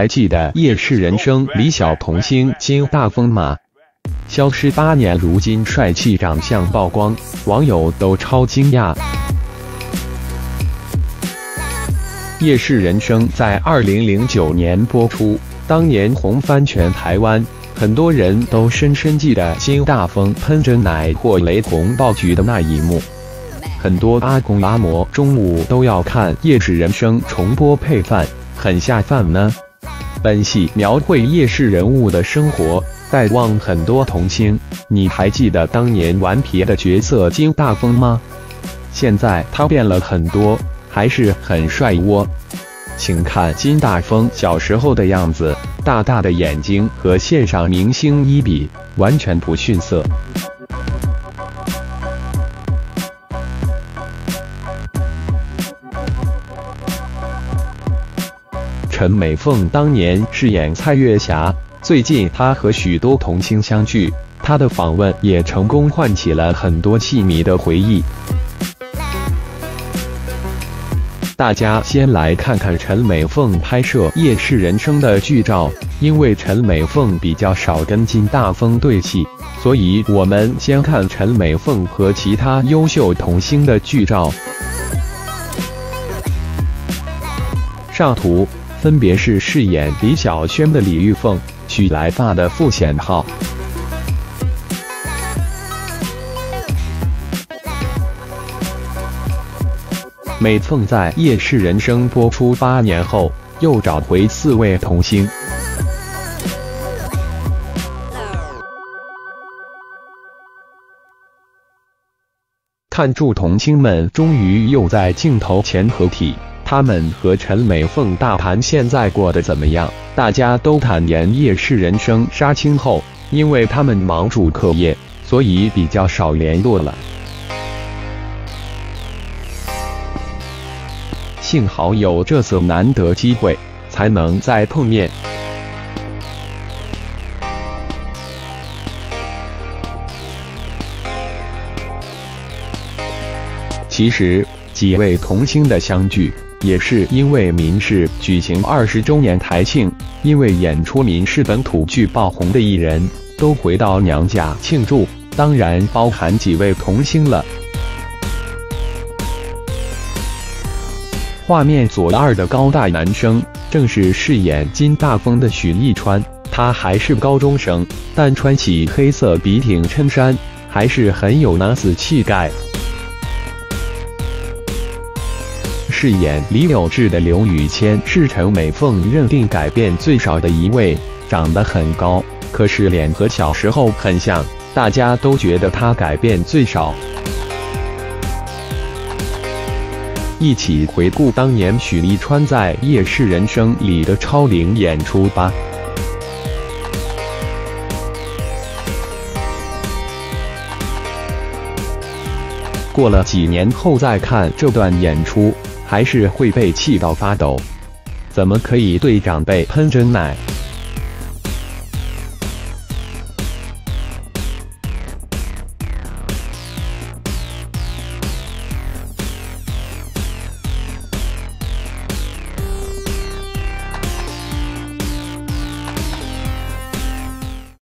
还记得《夜市人生》李小童星金大风吗？消失八年，如今帅气长相曝光，网友都超惊讶。《夜市人生》在二零零九年播出，当年红翻全台湾，很多人都深深记得金大风喷真奶或雷同爆菊的那一幕。很多阿公阿嬷中午都要看《夜市人生》重播配饭，很下饭呢。本戏描绘夜市人物的生活，带旺很多童星。你还记得当年顽皮的角色金大风吗？现在他变了很多，还是很帅喔。请看金大风小时候的样子，大大的眼睛和线上明星一比，完全不逊色。陈美凤当年饰演蔡月霞，最近她和许多童星相聚，她的访问也成功唤起了很多戏迷的回忆。大家先来看看陈美凤拍摄《夜市人生》的剧照，因为陈美凤比较少跟金大风对戏，所以我们先看陈美凤和其他优秀童星的剧照。上图。分别是饰演李小轩的李玉凤、许来发的傅显浩。美凤在《夜市人生》播出八年后，又找回四位童星。看住童星们终于又在镜头前合体。他们和陈美凤大盘现在过得怎么样，大家都坦言《夜市人生》杀青后，因为他们忙住课业，所以比较少联络了。幸好有这次难得机会，才能再碰面。其实几位童星的相聚。也是因为民视举行二十周年台庆，因为演出民视本土剧爆红的艺人都回到娘家庆祝，当然包含几位童星了。画面左二的高大男生正是饰演金大风的许艺川，他还是高中生，但穿起黑色笔挺衬衫，还是很有男子气概。饰演李有志的刘宇谦是陈美凤认定改变最少的一位，长得很高，可是脸和小时候很像，大家都觉得他改变最少。一起回顾当年许立川在《夜市人生》里的超龄演出吧。过了几年后再看这段演出。还是会被气到发抖，怎么可以对长辈喷真奶？